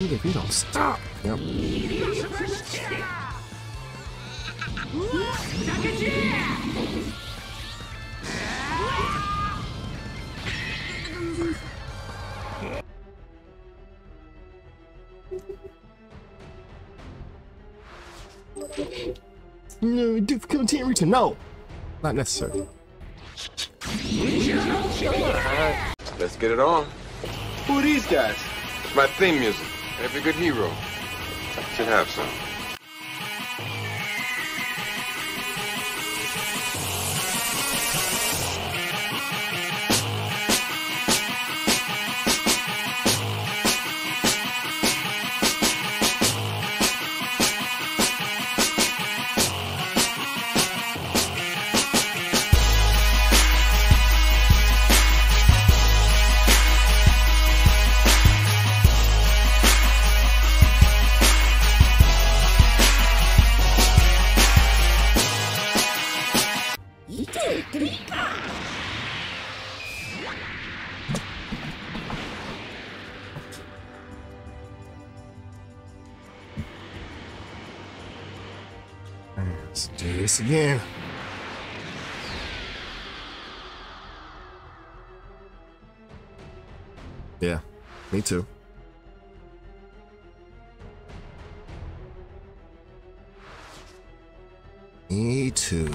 if you don't stop. Yep. no, difficulty reach no. Not necessary. Right, let's get it on. Who are these guys? It's my theme music. Every good hero should have some. Me too. Me too.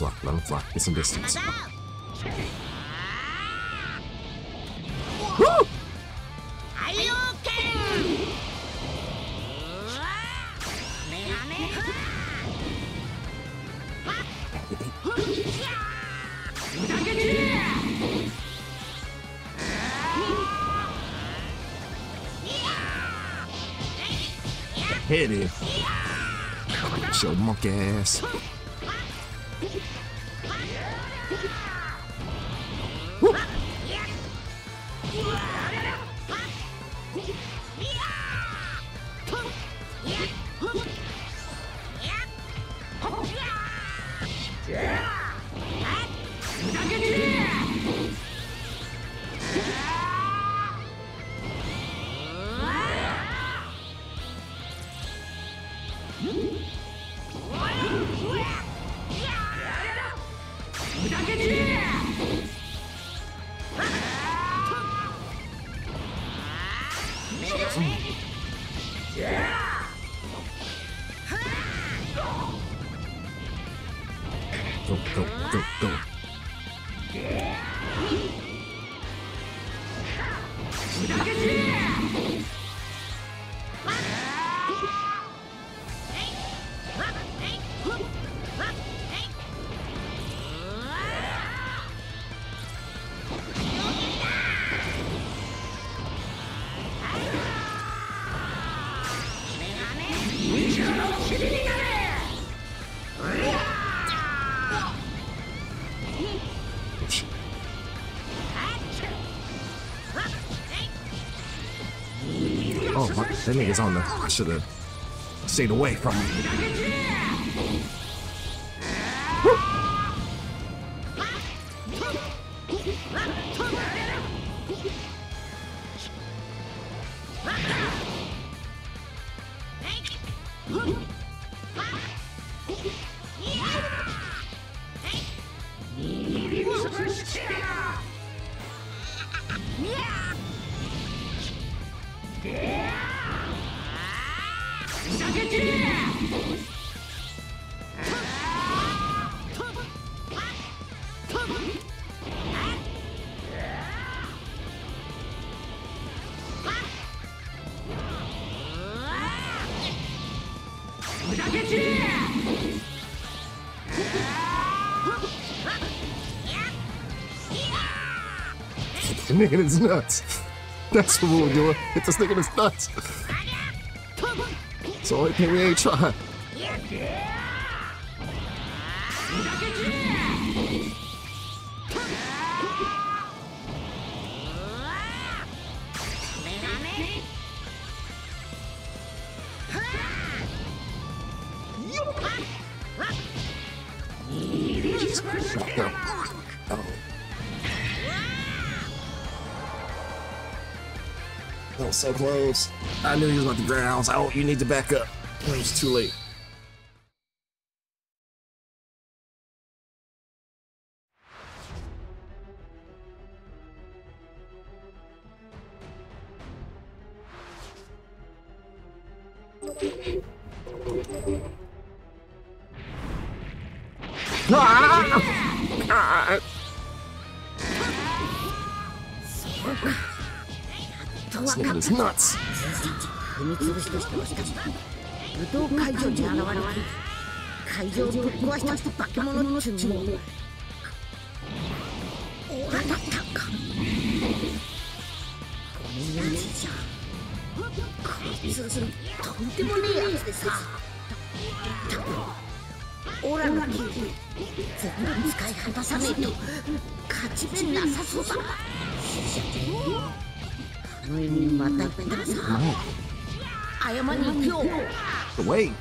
Luck, luck, luck. Get some distance. gas. trục trục trục trục that nigga's on the. Should have stayed away from him. The nigga is nuts. That's what we're doing. Hit this nigga in his nuts. It's the only thing we ain't trying. Close. I knew he was about to ground. I was like, oh, you need to back up. It was too late. 化け物の注文オラだったんか。このやつじゃこいつとんでもねえやつでさ。オラのキー全部使い果たさねえと。勝ち目なさそうだあの世にまた。行ったらさ.謝りに行くよ。Wait.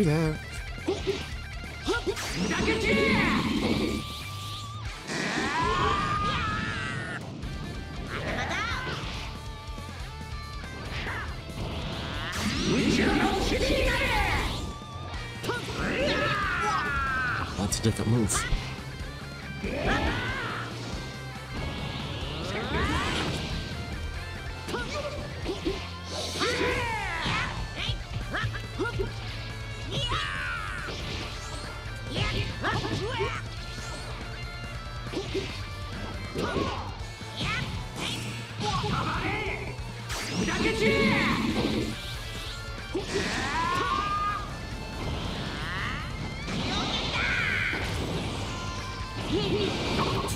Do that. Hee hee!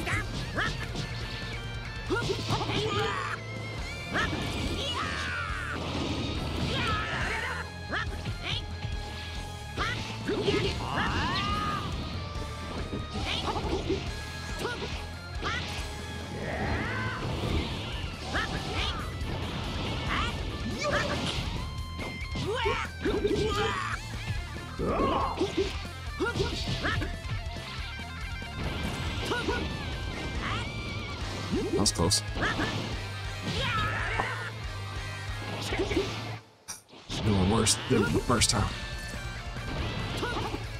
The first time.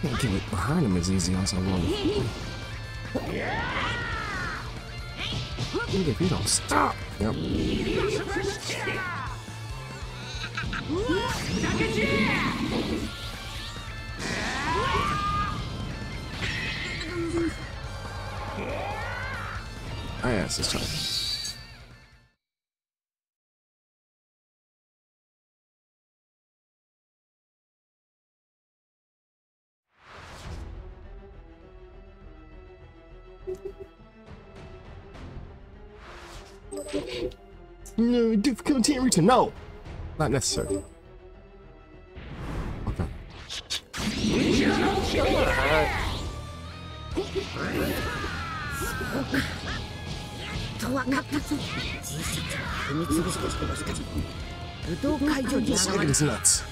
Can't get it behind him as easy as I wanted. Dude, if you don't stop. Yep. I asked this time. 武道会場に This 現 nigga れ is nuts.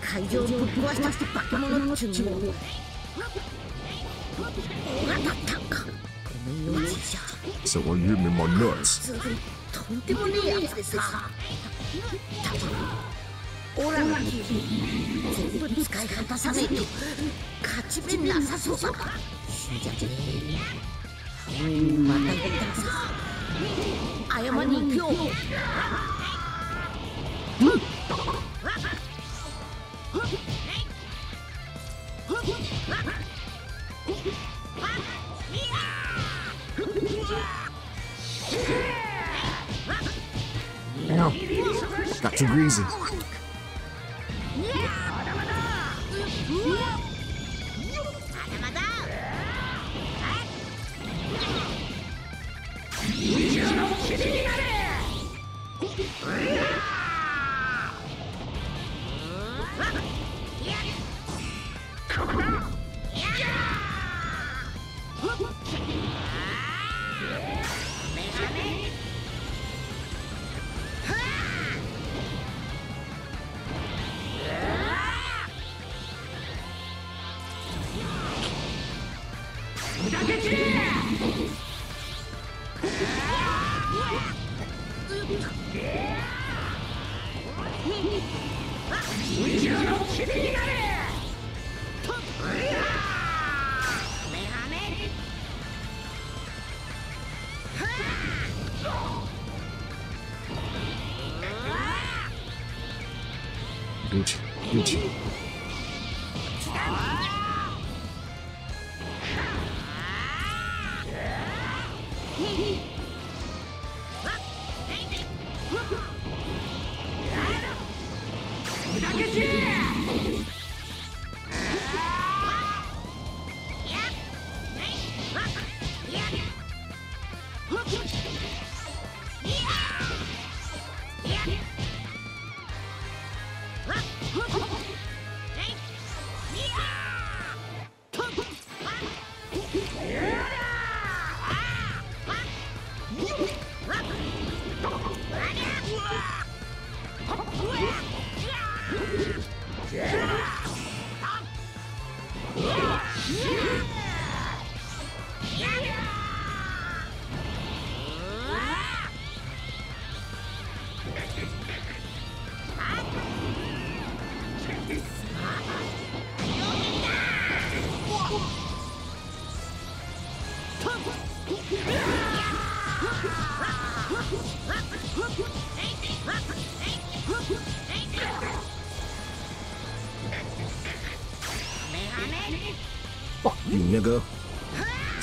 会場をぶっ壊した化け物の注文俺だったんかごめんよじいちゃん So well, you me my nuts. すぐとんでもねえやつでさ多分オラの気全部使い果たさないと勝ち目なさそうだ死んじゃねえうんまた言ったらさ謝りに行くようん。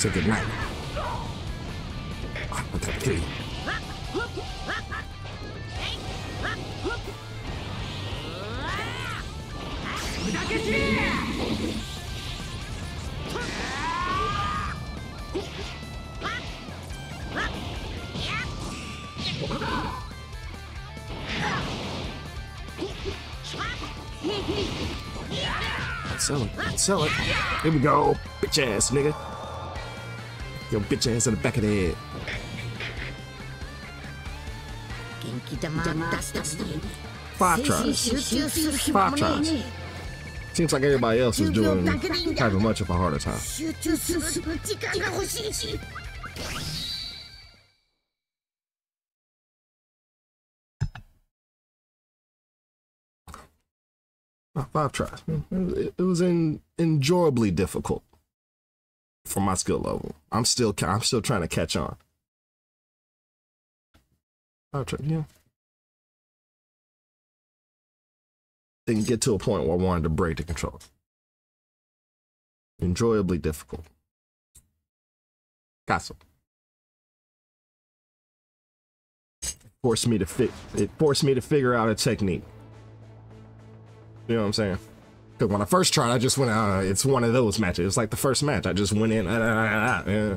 Say good night. I kill you. Sell it. Sell it. Here we go. Bitch ass, nigga. Yo, bitch ass in the back of the head. 元気玉出したのに Five 精神 tries. 集中する暇もねえね Seems like everybody else is doing having much of a harder time. 集中する時間が欲しいし Uh, Five tries. It, it was in, enjoyably difficult for my skill level. I'm still I'm still trying to catch on. Five tries, yeah. Didn't get to a point where I wanted to break the control. Enjoyably difficult. Castle. Forced me to fit. It forced me to figure out a technique. You know what I'm saying? Because when I first tried, I just went, uh, it's one of those matches. It's like the first match. I just went in, uh, uh, uh, uh,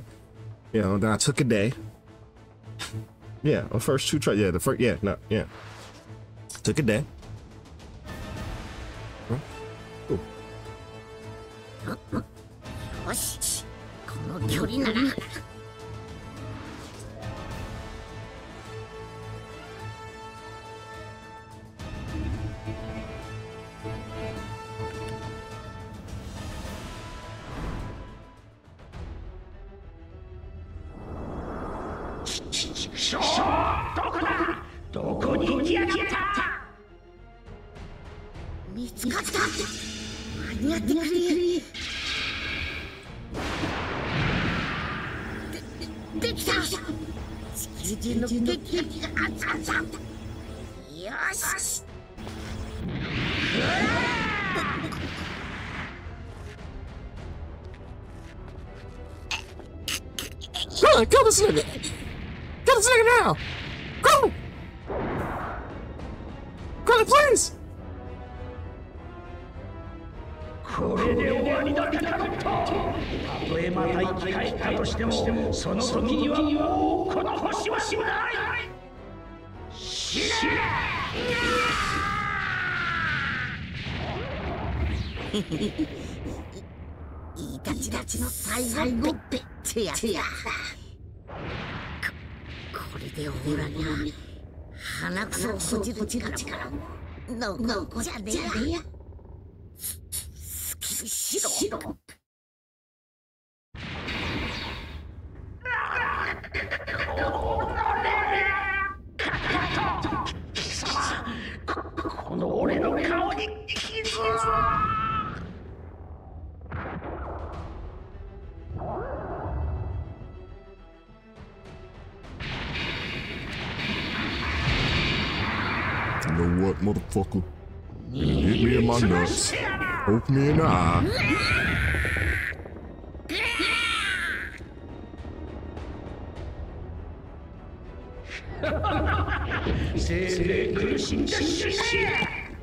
you know, then I took a day. Yeah, the first two tries. Yeah, the first. Yeah, no, yeah. Took a day. Huh? On, kill this nigga! Kill this nigga now! Go! It, please! これで終わりだったかたとえまた生き返ったとしてもその時にはもうこの星は死なない死ねいたちたちの最後ってやつやここれでオラには鼻くそをほじる力残っちゃねえや。好きにしろ know what, motherfucker? Hit me in my nuts. Poke me in the eye.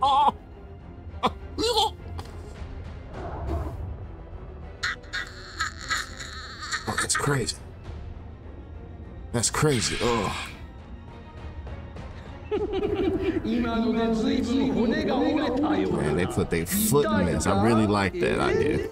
Oh, that's crazy. That's crazy. Oh. Man, they put their foot in this. I really like that idea.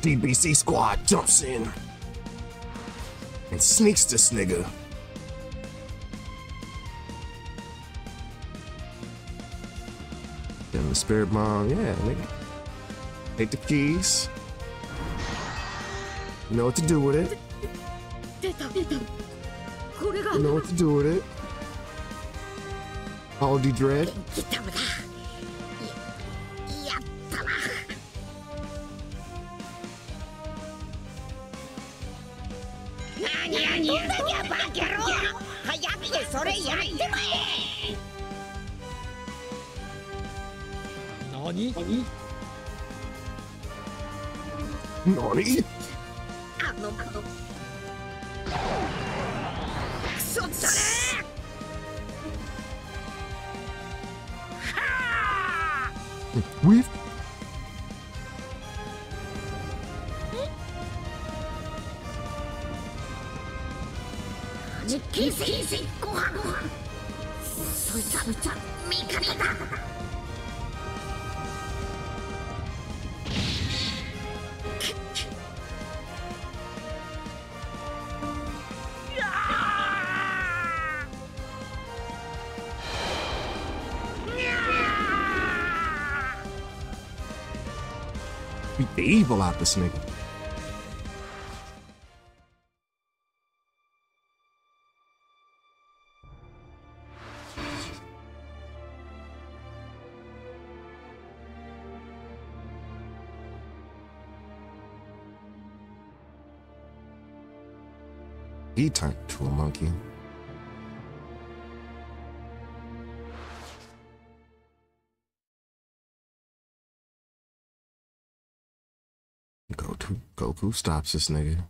DBC squad jumps in and sneaks this nigga. Then the spirit bomb, yeah, nigga. Take the keys. You know what to do with it. You know what to do with it. All Dread. 何, this nigga. He turned to a monkey. Goku, stops this nigga.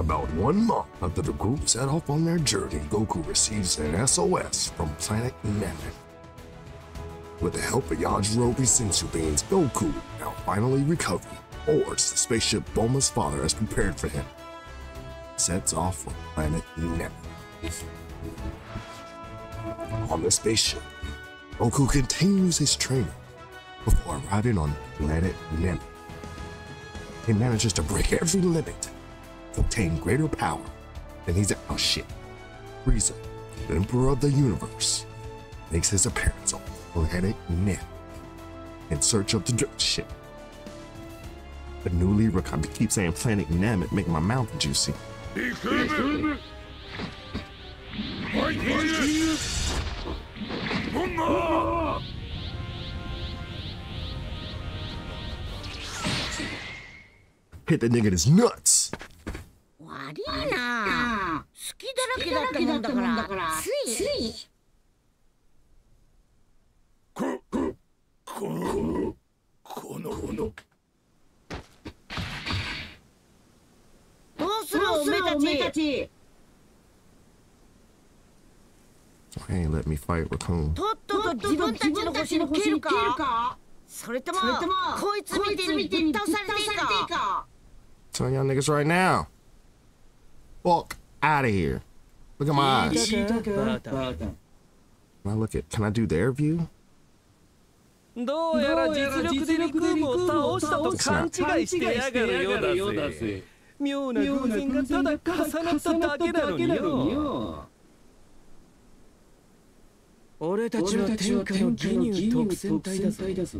About one month after the group set off on their journey, Goku receives an SOS from Planet Namek. With the help of Yajirobe Sensu Beans, Goku, now finally recovered, boards the spaceship Bulma's father has prepared for him. Sets off for Planet Namek. On the spaceship, Goku continues his training before arriving on Planet Namek. He manages to break every limit obtain greater power than he's oh shit. Frieza, the Emperor of the Universe, makes his appearance on planet Namek in search of the dirt. The newly rec- I keep saying planet Namek, make my mouth juicy. Hit the nigga his nuts. けだったもんだからついついどうするおめたち Hey, let me fight Raccoon. とっとと自分たちの星に蹴るかそれともこいつみてにぶっ倒されていいか Tell y'all niggas right now. Fuck out of here. Look at my eyes. Can I look at? Can I do their view? どうやら実力でリクームを倒したと勘違いしてやがるようだぜ妙な偶然がただ重なっただけなのによ俺たちは天下の義乳特戦隊だぞ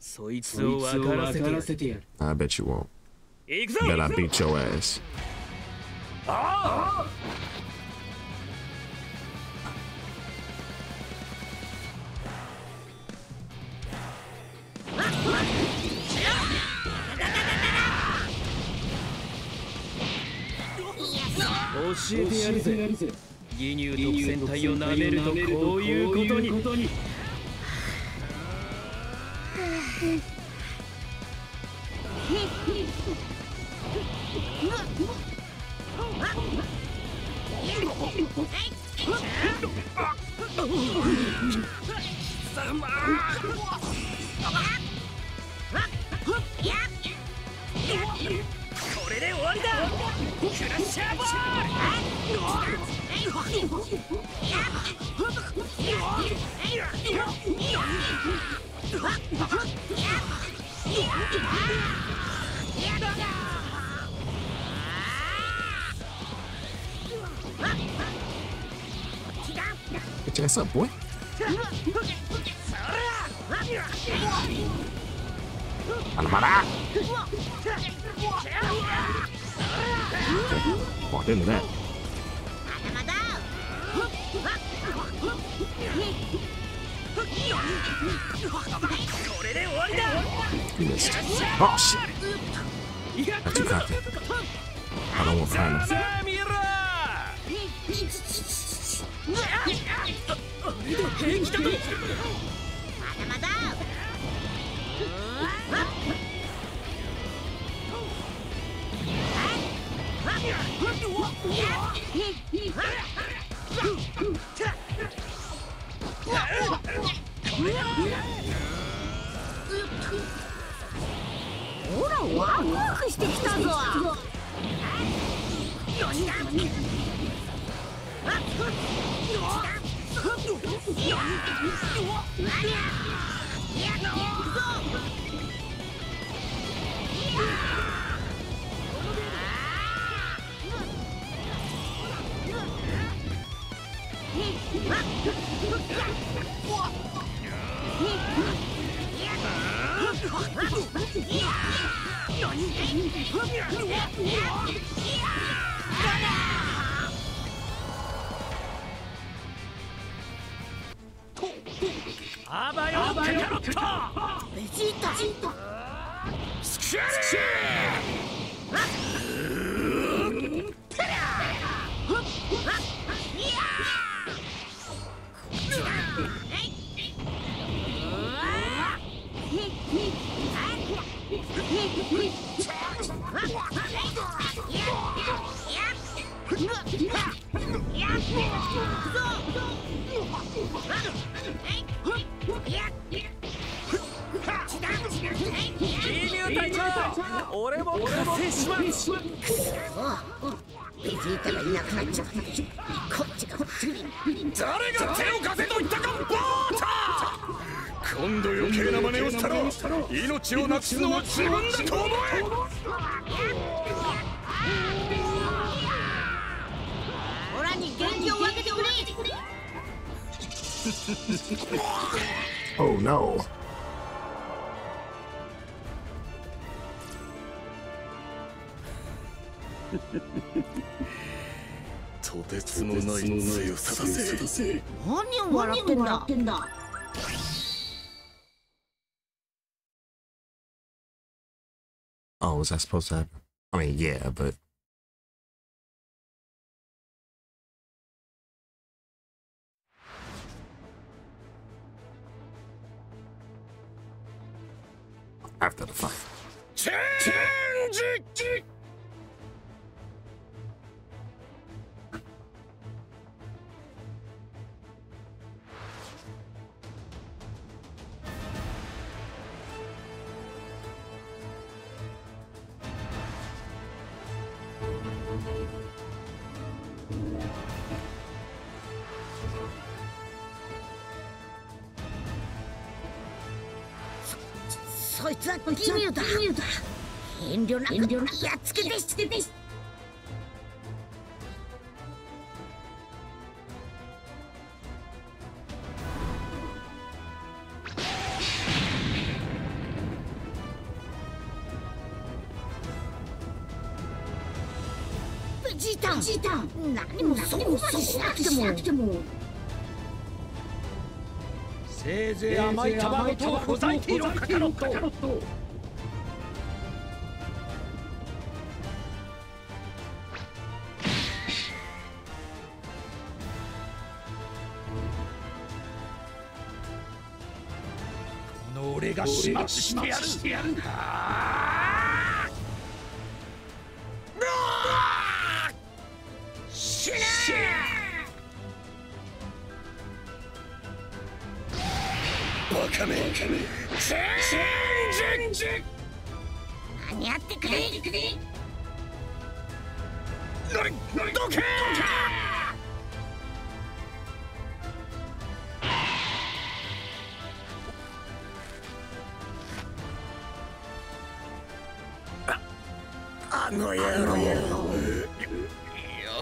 そいつを分からせてやる I bet you won't. Bet I beat your ass. いや教えてやるぜ。義乳特戦隊を舐めるとこういうことに。Ass up, boy. Alamara! Walked into that. You missed. Oh, shit. Not too cocky. I don't want finals. さあ見ろまだまだほらワクワクしてきた。ぞあベジータスクシャ義しますベジータがいなくなっちゃったこっちが不利誰が手を貸せと言ったかボータ今度余計な真似をしたら命をなくすのは自分だと思えオラに元気を分けてくれ Oh no. とてつもない強さだぜ何を笑ってんだ Oh, was that supposed to happen? I mean, yeah, but. After the fight. チそいつはギミューだ遠慮なくやっつけてやっつけて。ベジータベジータ何もそこまでしなくてもせいぜい甘い卵とございていろかカロッ俺が始末してやる。バカめチェンジ何やってくれどけあの野郎。よ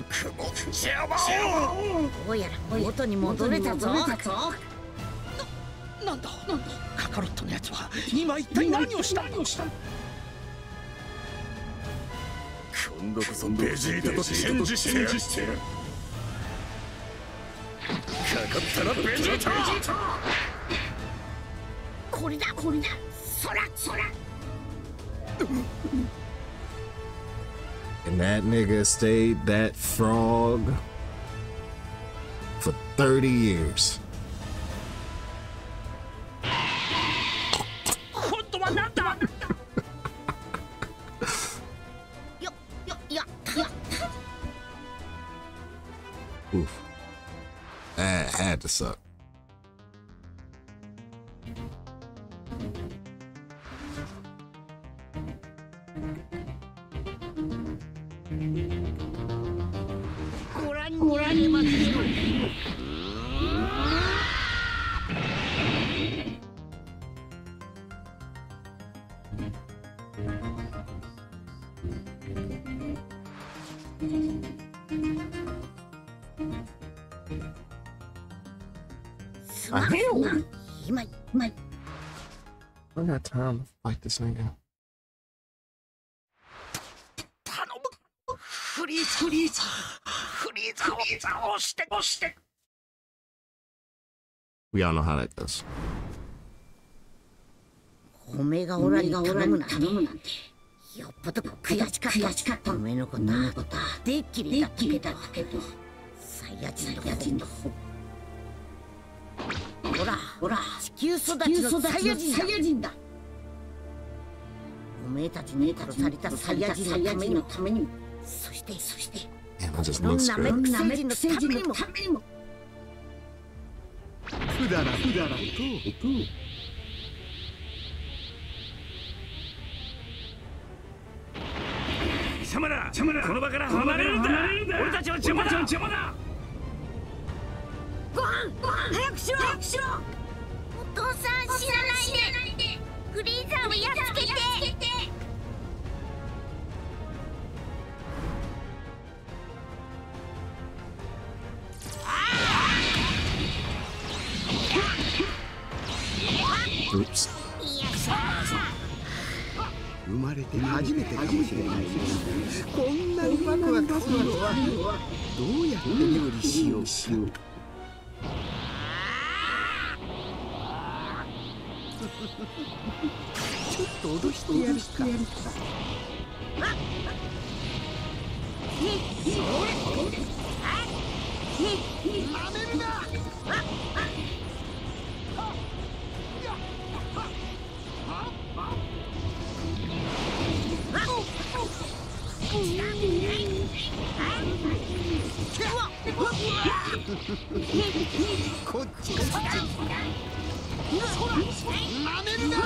くも邪魔をどうやら元に戻れたぞなんだカカロットのやつは今一体何をしたの今度こそベジータとチェンジしてやるかかったらベジータ。これだこれだ。そらそら And that nigga stayed that frog for 30 years. Suck. すまん今今 I got time to fight this nigga. 頼むフリーザフリーザフリーザフリーザ押して押して We all know how that goes. おめえがオラに頼むなんてよっぽど悔しかった悔しかったおめえのことはでっきりだったけどサイヤ人の人のほらほら地球育ちのサイヤ人サイヤ人だ。おめえたちに殺されたサイヤ人のためにも。ためにも。そしてそしての？looks ナメ.ック星人のためにも。くだらくだら。と邪魔だ邪魔だこの場から離れるんだ。俺たちは邪魔だ。邪魔だご飯ご飯早くしろ早くしろ。お父さん死なないでフリーザーをやっつけて。生まれて初めてかもしれない。こんなにワクワクするのはどうやって料理しようしようちょっと脅してやるか。こっちこっちなめるな.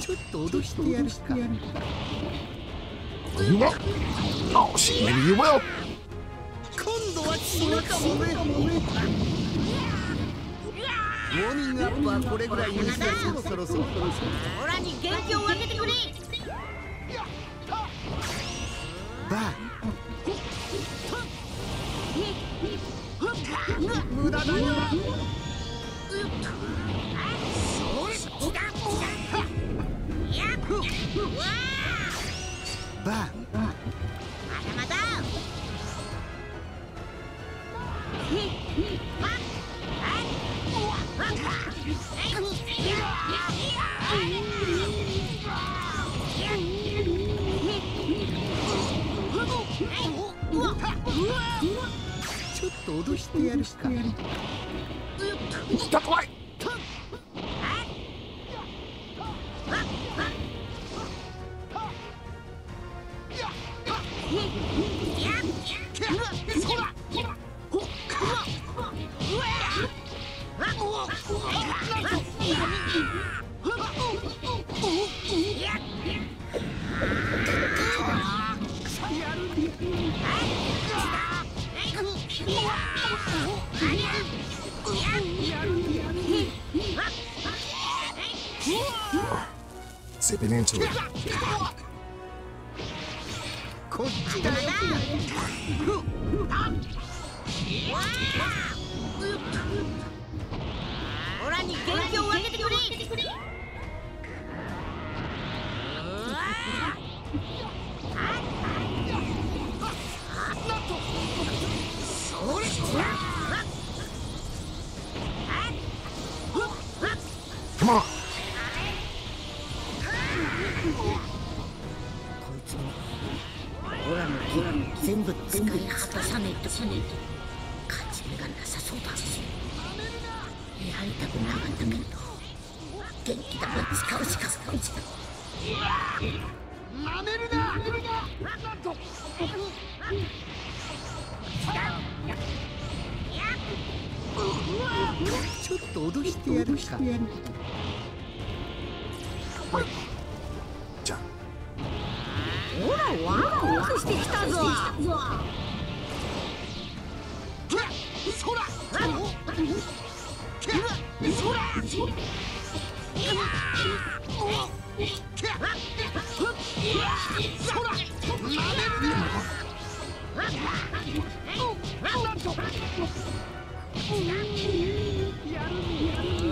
ちょっと脅してやるか You will? Oh, shit. Maybe you will. 今度は死ぬかもねウォーミン。グアップはこれぐらいにしてそろそろそろそろオラに元気を分けてくれバー無駄だよバー脅してやるか。だ怖い全部使い果たさねえと勝ち目がなさそうだしやりたくなかったけど元気だから使うしか使うしかなめるなちょっと脅してやるか。ほらワクワクしてきたぞそらそらそらなめるな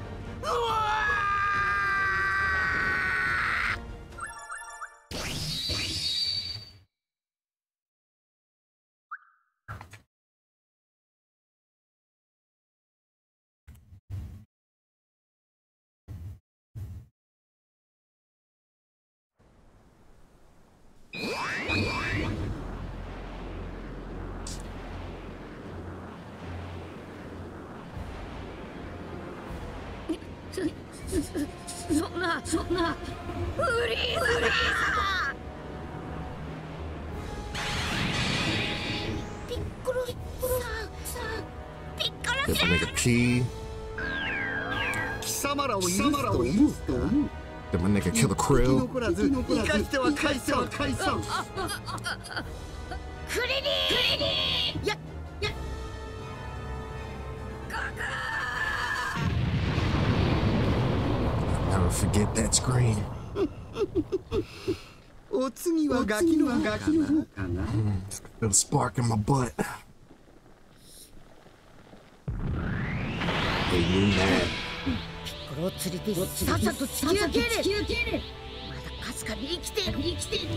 ンややガガ Never forget that scream. お次はガキの方かな Feel a spark in my butt. They knew that. を連れてさっさと突き上げれまだかすかに生きている。生きている。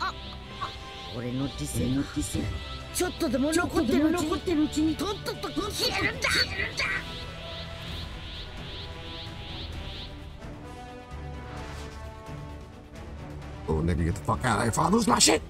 ああ俺の理性の理性ちょっとでも残ってる残ってるうちに。とっとと消えるんだ。消えるんだ Oh, nigga, get the fuck out of I lose my shit.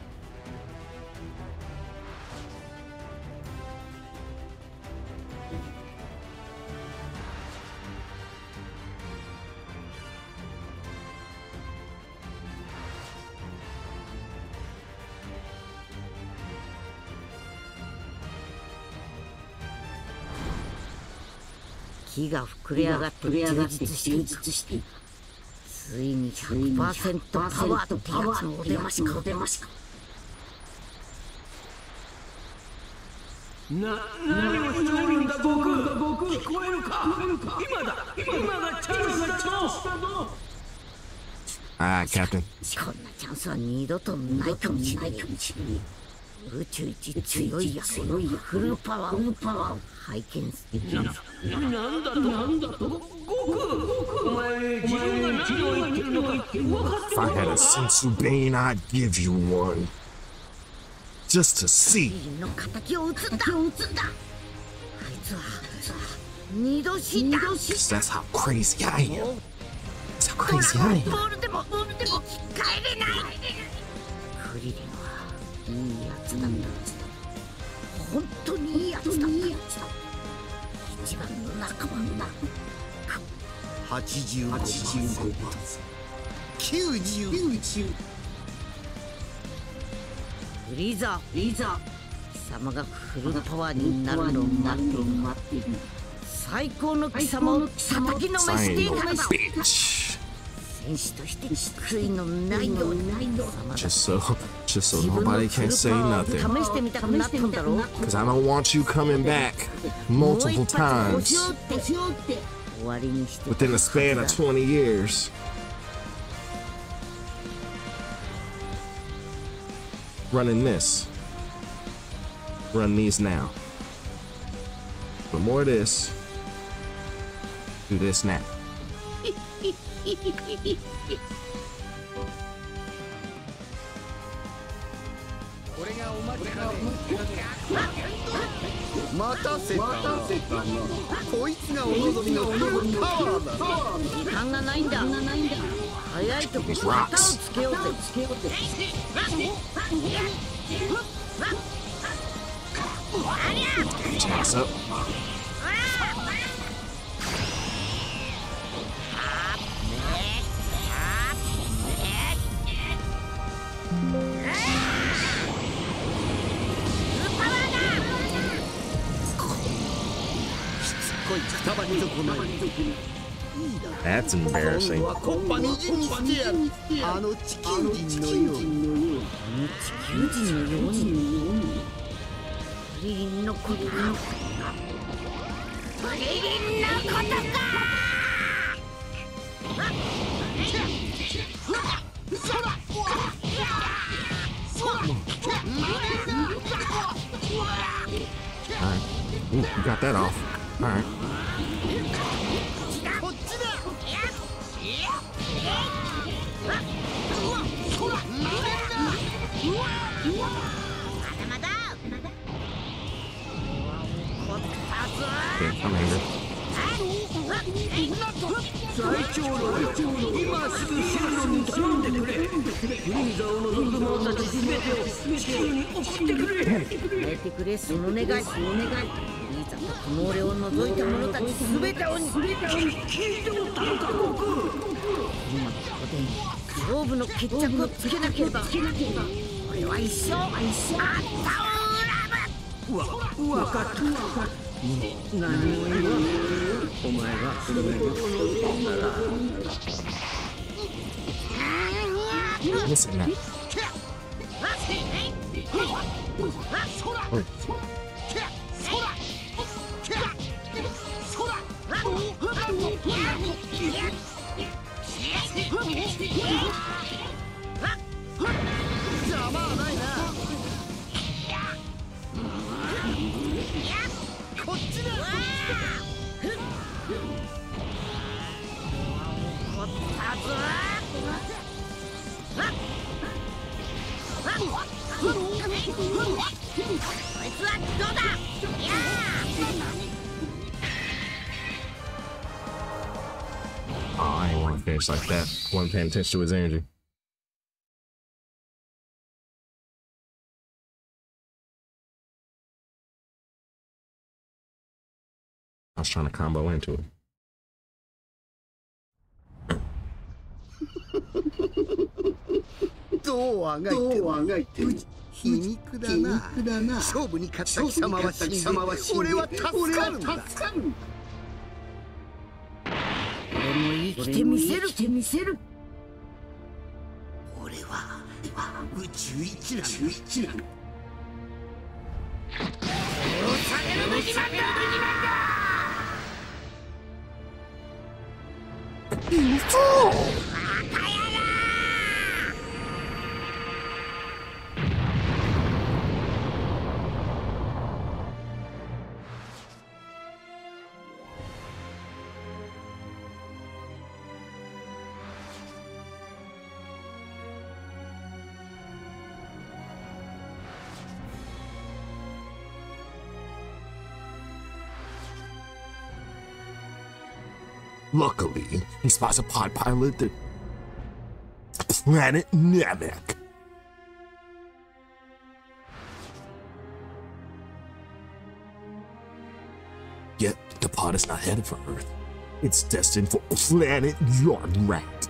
膨れ上がって充実して充実してついに100%パワーってやつのお出ましかお出ましか。な何をしておるんだ悟空。悟空聞こえるか？今だ。今がチャンスだぞ。Ah, Captain. こんなチャンスは二度とないかもしれない宇宙一強いやつのフルパワーを拝見するなんだとなんだと悟空お前自分が何を言ってるのか分かってるのか If I had a sensu bean, I'd give you one. Just to see. の敵を撃つんだ撃つんだあいつは二度死んだ Cause that's how crazy I am? That's how crazy I am? ボールでもボールでも生き返れないいいやつだった本当に。いいやつだった一番の仲間だ85番90フリーザーフリーザー貴様がフルパワーになるのを待っている最高の貴様を叩きのめしていからだ戦士として悔いのないように貴様だ Just so, just so 自分の nobody フ can ル say パワー nothing. を試してみたくなったんだろう Because I don't want you coming back multiple times 終わりにして within the span of 20 years. Running this. Run these now. But more of this. Do this now. 待たせたなこいつがお望みのフルパワーだ時間がないんだ早いとこ旗をつけようぜつけようぜ Jacks up. That's 今 embarrassing. 地球人のようにクリリンのことかクリリンのことか Alright. Ooh, you got that off. Alright. Yeah, I'm angry. 最長老よ今すぐシェルロンに頼んでくれフリーザを望む者たち全てを地球に送ってくれやめてくれその願いその願いリーザとこの俺を除いた者たち全てを聞いておったのか悟空今ここで勝負の決着をつけなければ俺は一生一生あんたを恨むわ分かった何も言わんお前が俺を望んだら Listen now. Wait. Ain't want to finish like that. Wasn't paying attention to his energy. I was trying to combo into it. も生きてみせる。みせる。俺は宇宙一殺されるなんだ。なんだ。Luckily, he spots a pod pilot that planet Namek. Yet the pod is not headed for Earth. It's destined for planet Yard Rat.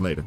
Later.